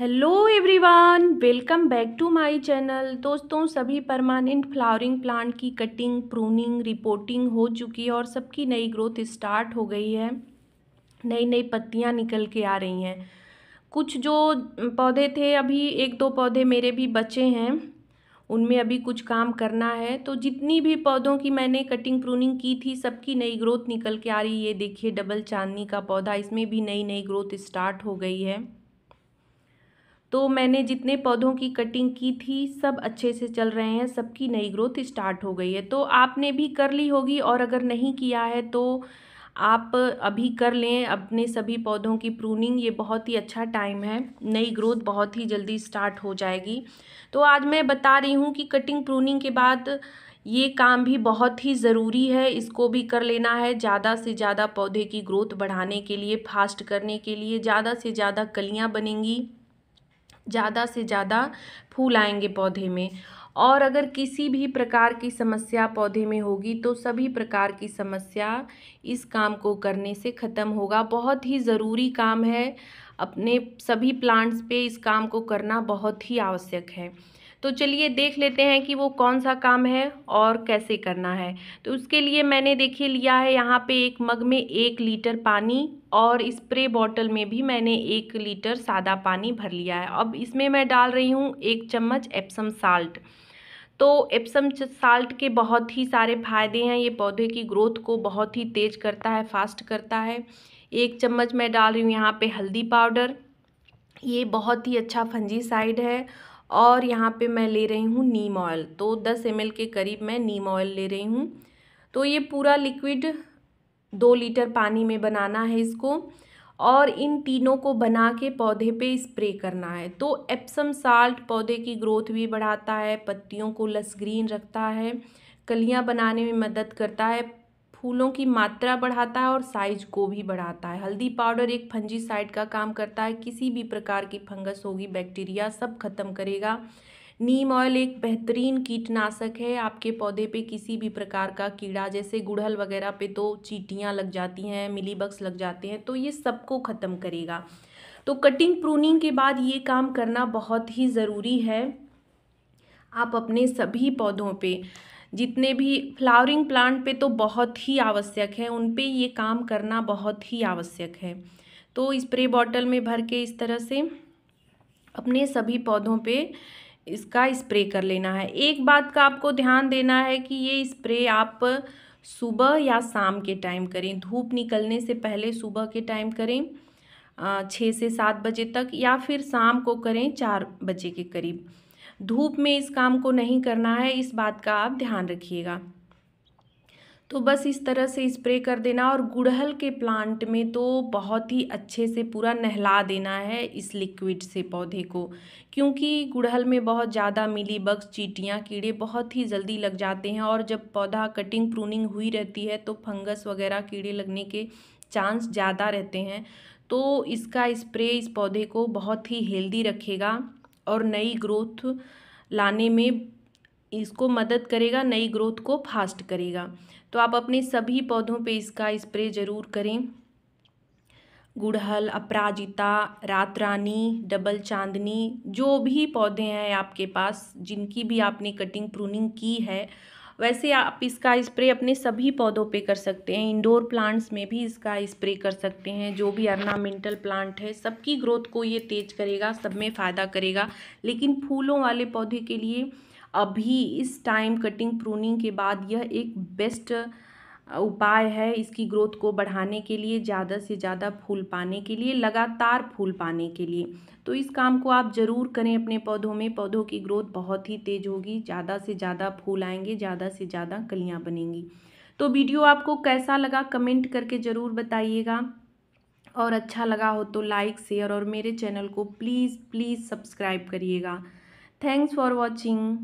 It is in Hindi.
Hello everyone, welcome back to my channel. दोस्तों, सभी परमानेंट फ्लावरिंग प्लांट की कटिंग प्रूनिंग रिपोर्टिंग हो चुकी है और सबकी नई ग्रोथ स्टार्ट हो गई है। नई नई पत्तियाँ निकल के आ रही हैं। कुछ जो पौधे थे, अभी एक दो पौधे मेरे भी बचे हैं। उनमें अभी कुछ काम करना है। तो जितनी भी पौधों की मैंने कटिंग प्रूनिंग की थी, सबकी नई ग्रोथ निकल के आ रही है। ये देखिए डबल चांदनी का पौधा, इसमें भी नई नई ग्रोथ स्टार्ट हो गई है। तो मैंने जितने पौधों की कटिंग की थी, सब अच्छे से चल रहे हैं, सबकी नई ग्रोथ स्टार्ट हो गई है। तो आपने भी कर ली होगी और अगर नहीं किया है तो आप अभी कर लें अपने सभी पौधों की प्रूनिंग ये बहुत ही अच्छा टाइम है। नई ग्रोथ बहुत ही जल्दी स्टार्ट हो जाएगी। तो आज मैं बता रही हूँ कि कटिंग प्रूनिंग के बाद ये काम भी बहुत ही ज़रूरी है। इसको भी कर लेना है ज़्यादा से ज़्यादा पौधे की ग्रोथ बढ़ाने के लिए फास्ट करने के लिए, ज़्यादा से ज़्यादा कलियाँ बनेंगी। ज़्यादा से ज़्यादा फूल आएँगे पौधे में। और अगर किसी भी प्रकार की समस्या पौधे में होगी तो सभी प्रकार की समस्या इस काम को करने से ख़त्म होगा। बहुत ही ज़रूरी काम है, अपने सभी प्लांट्स पे इस काम को करना बहुत ही आवश्यक है। तो चलिए देख लेते हैं कि वो कौन सा काम है और कैसे करना है। तो उसके लिए मैंने देखिए लिया है यहाँ पे एक मग में एक लीटर पानी और स्प्रे बॉटल में भी मैंने एक लीटर सादा पानी भर लिया है। अब इसमें मैं डाल रही हूँ एक चम्मच एप्सम साल्ट तो एप्सम साल्ट के बहुत ही सारे फ़ायदे हैं। ये पौधे की ग्रोथ को बहुत ही तेज़ करता है फास्ट करता है। एक चम्मच मैं डाल रही हूँ यहाँ पे हल्दी पाउडर। ये बहुत ही अच्छा फंजी साइड है और यहाँ पे मैं ले रही हूँ नीम ऑयल तो दस एम के करीब मैं नीम ऑयल ले रही हूँ। तो ये पूरा लिक्विड दो लीटर पानी में बनाना है इसको और इन तीनों को बना के पौधे पे स्प्रे करना है। तो एप्सम साल्ट पौधे की ग्रोथ भी बढ़ाता है, पत्तियों को लस ग्रीन रखता है, कलियाँ बनाने में मदद करता है, फूलों की मात्रा बढ़ाता है और साइज़ को भी बढ़ाता है। हल्दी पाउडर एक फंजी साइड का काम करता है, किसी भी प्रकार की फंगस होगी बैक्टीरिया सब खत्म करेगा। नीम ऑयल एक बेहतरीन कीटनाशक है। आपके पौधे पे किसी भी प्रकार का कीड़ा, जैसे गुड़हल वगैरह पे तो चीटियाँ लग जाती हैं, मिलीबग्स लग जाते हैं तो ये सबको ख़त्म करेगा। तो कटिंग प्रूनिंग के बाद ये काम करना बहुत ही ज़रूरी है। आप अपने सभी पौधों पे, जितने भी फ्लावरिंग प्लांट पे तो बहुत ही आवश्यक है। उन पे ये काम करना बहुत ही आवश्यक है। तो स्प्रे बॉटल में भर के इस तरह से अपने सभी पौधों पे इसका स्प्रे कर लेना है। एक बात का आपको ध्यान देना है कि ये स्प्रे आप सुबह या शाम के टाइम करें। धूप निकलने से पहले सुबह के टाइम करें छः से सात बजे तक या फिर शाम को करें चार बजे के करीब। धूप में इस काम को नहीं करना है, इस बात का आप ध्यान रखिएगा। तो बस इस तरह से स्प्रे कर देना और गुड़हल के प्लांट में तो बहुत ही अच्छे से पूरा नहला देना है इस लिक्विड से पौधे को, क्योंकि गुड़हल में बहुत ज़्यादा मिली बग्स चीटियाँ, कीड़े बहुत ही जल्दी लग जाते हैं और जब पौधा कटिंग प्रूनिंग हुई रहती है तो फंगस वगैरह, कीड़े लगने के चांस ज़्यादा रहते हैं। तो इसका स्प्रे इस पौधे को बहुत ही हेल्दी रखेगा और नई ग्रोथ लाने में इसको मदद करेगा, नई ग्रोथ को फास्ट करेगा। तो आप अपने सभी पौधों पे इसका स्प्रे ज़रूर करें। गुड़हल, अपराजिता रात रानी डबल चांदनी, जो भी पौधे हैं आपके पास, जिनकी भी आपने कटिंग प्रूनिंग की है, वैसे आप इसका स्प्रे अपने सभी पौधों पे कर सकते हैं। इंडोर प्लांट्स में भी इसका स्प्रे कर सकते हैं। जो भी अर्नामेंटल प्लांट है, सबकी ग्रोथ को ये तेज करेगा, सब में फ़ायदा करेगा। लेकिन फूलों वाले पौधे के लिए अभी इस टाइम कटिंग प्रूनिंग के बाद यह एक बेस्ट उपाय है इसकी ग्रोथ को बढ़ाने के लिए, ज़्यादा से ज़्यादा फूल पाने के लिए, लगातार फूल पाने के लिए। तो इस काम को आप ज़रूर करें अपने पौधों में। पौधों की ग्रोथ बहुत ही तेज़ होगी, ज़्यादा से ज़्यादा फूल आएँगे, ज़्यादा से ज़्यादा कलियाँ बनेंगी। तो वीडियो आपको कैसा लगा कमेंट करके ज़रूर बताइएगा। और अच्छा लगा हो तो लाइक शेयर और मेरे चैनल को प्लीज़ प्लीज़ सब्सक्राइब करिएगा। Thanks for watching